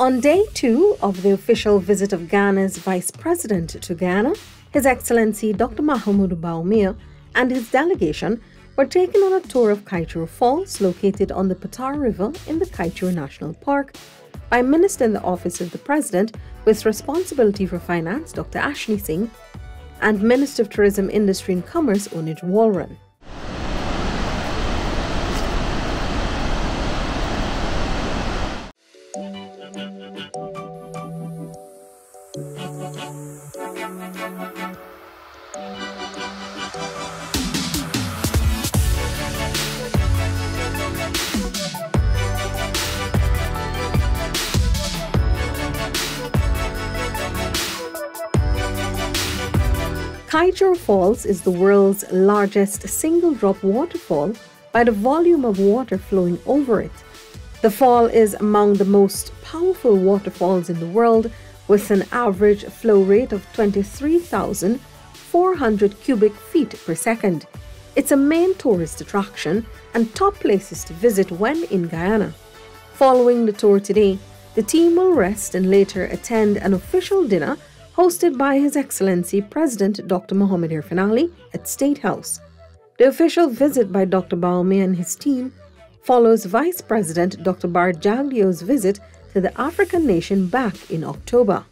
On day two of the official visit of Ghana's Vice President to Guyana, His Excellency Dr. Mahamudu Bawumia and his delegation were taken on a tour of Kaieteur Falls, located on the Potaro River in the Kaieteur National Park, by Minister in the Office of the President with responsibility for finance, Dr. Ashni Singh, and Minister of Tourism, Industry and Commerce, Oneidge Walrond. Kaieteur Falls is the world's largest single drop waterfall by the volume of water flowing over it. The fall is among the most powerful waterfalls in the world with an average flow rate of 23,400 cubic feet per second. It's a main tourist attraction and top places to visit when in Guyana. Following the tour today, the team will rest and later attend an official dinner hosted by His Excellency President Dr. Mohamed Irfaan Ali at State House. The official visit by Dr. Bawumia and his team follows Vice President Dr. Bharrat Jagdeo's visit to the African nation back in October.